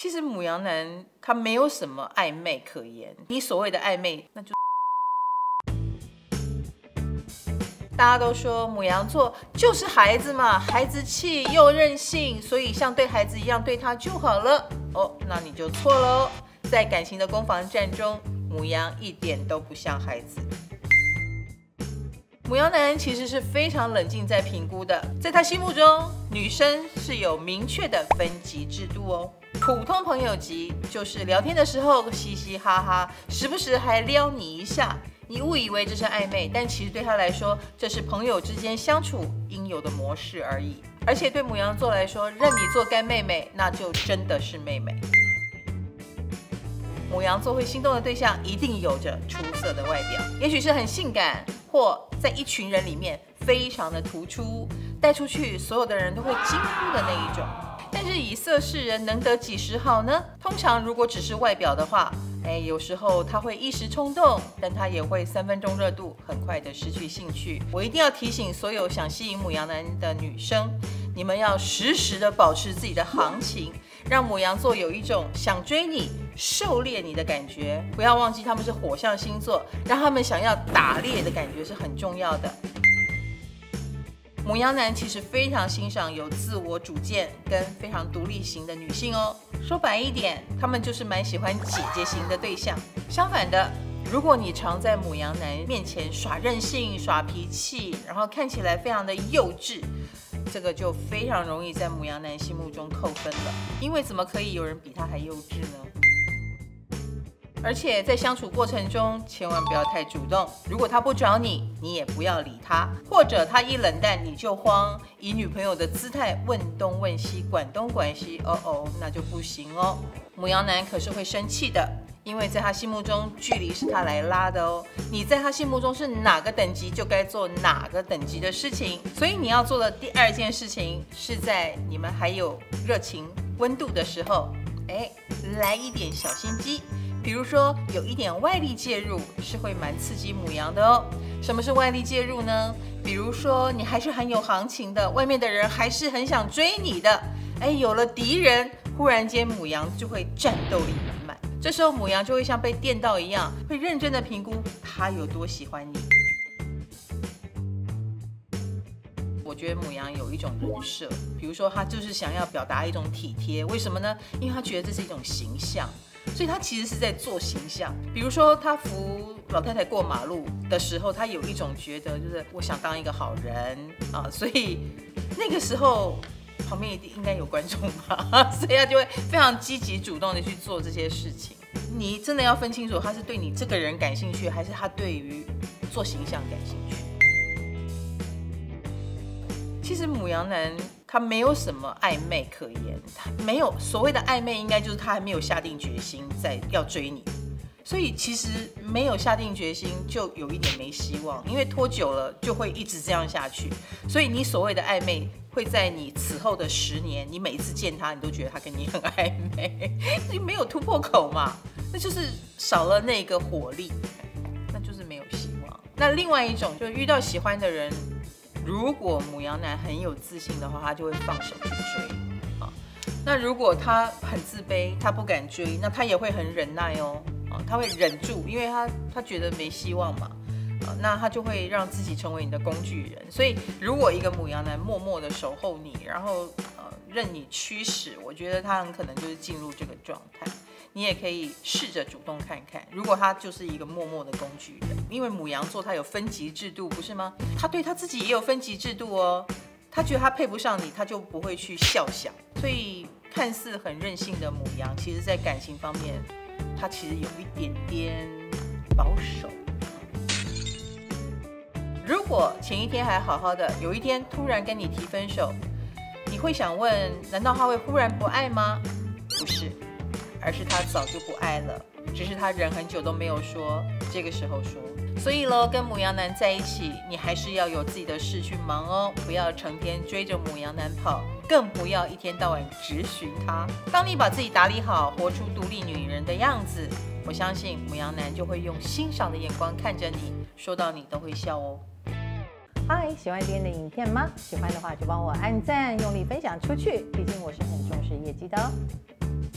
其实母羊男他没有什么暧昧可言，你所谓的暧昧，那就 大家都说母羊座就是孩子嘛，孩子气又任性，所以像对孩子一样对他就好了。哦，那你就错喽，在感情的攻防战中，母羊一点都不像孩子。母羊男其实是非常冷静在评估的，在他心目中，女生是有明确的分级制度哦。普通朋友级就是聊天的时候嘻嘻哈哈，时不时还撩你一下，你误以为这是暧昧，但其实对他来说，这是朋友之间相处应有的模式而已。而且对母羊座来说，认你做干妹妹，那就真的是妹妹。母羊座会心动的对象，一定有着出色的外表，也许是很性感，或在一群人里面非常的突出，带出去所有的人都会惊呼的那一种。但是以色示人能得几时好呢？通常如果只是外表的话，哎，有时候他会一时冲动，但他也会三分钟热度，很快的失去兴趣。我一定要提醒所有想吸引母羊男的女生，你们要时时的保持自己的行情，让母羊座有一种想追你、狩猎你的感觉。不要忘记他们是火象星座，让他们想要打猎的感觉是很重要的。母羊男其实非常欣赏有自我主见跟非常独立型的女性哦。说白一点，他们就是蛮喜欢姐姐型的对象。相反的，如果你常在母羊男面前耍任性、耍脾气，然后看起来非常的幼稚，这个就非常容易在母羊男心目中扣分了。因为怎么可以有人比他还幼稚呢？而且在相处过程中，千万不要太主动。如果他不找你，你也不要理他；或者他一冷淡，你就慌，以女朋友的姿态问东问西，管东管西，哦哦，那就不行哦。母羊男可是会生气的，因为在他心目中，距离是他来拉的哦。你在他心目中是哪个等级，就该做哪个等级的事情。所以你要做的第二件事情，是在你们还有热情温度的时候，哎，来一点小心机。比如说，有一点外力介入是会蛮刺激母羊的哦。什么是外力介入呢？比如说，你还是很有行情的，外面的人还是很想追你的。哎，有了敌人，忽然间母羊就会战斗力满满。这时候母羊就会像被电到一样，会认真的评估他有多喜欢你。我觉得母羊有一种人设，比如说他就是想要表达一种体贴，为什么呢？因为他觉得这是一种形象。所以他其实是在做形象，比如说他扶老太太过马路的时候，他有一种觉得就是我想当一个好人啊，所以那个时候旁边一定应该有观众吧，所以他就会非常积极主动的去做这些事情。你真的要分清楚，他是对你这个人感兴趣，还是他对于做形象感兴趣。其实母羊男他没有什么暧昧可言，他没有所谓的暧昧，应该就是他还没有下定决心在要追你，所以其实没有下定决心就有一点没希望，因为拖久了就会一直这样下去，所以你所谓的暧昧会在你此后的十年，你每一次见他，你都觉得他跟你很暧昧，你没有突破口嘛，那就是少了那个火力，那就是没有希望。那另外一种就是遇到喜欢的人。如果母羊男很有自信的话，他就会放手去追啊。那如果他很自卑，他不敢追，那他也会很忍耐哦。啊，他会忍住，因为他他觉得没希望嘛。啊，那他就会让自己成为你的工具人。所以，如果一个母羊男默默的守候你，然后呃任你驱使，我觉得他很可能就是进入这个状态。你也可以试着主动看看，如果他就是一个默默的工具人，因为母羊座他有分级制度，不是吗？他对他自己也有分级制度哦。他觉得他配不上你，他就不会去笑想。所以看似很任性的母羊，其实在感情方面，他其实有一点点保守。如果前一天还好好的，有一天突然跟你提分手，你会想问：难道他会忽然不爱吗？不是。而是他早就不爱了，只是他忍很久都没有说，这个时候说。所以喽，跟母羊男在一起，你还是要有自己的事去忙哦，不要成天追着母羊男跑，更不要一天到晚直寻他。当你把自己打理好，活出独立女人的样子，我相信母羊男就会用欣赏的眼光看着你，说到你都会笑哦。嗨，喜欢今天的影片吗？喜欢的话就帮我按赞，用力分享出去，毕竟我是很重视业绩的哦。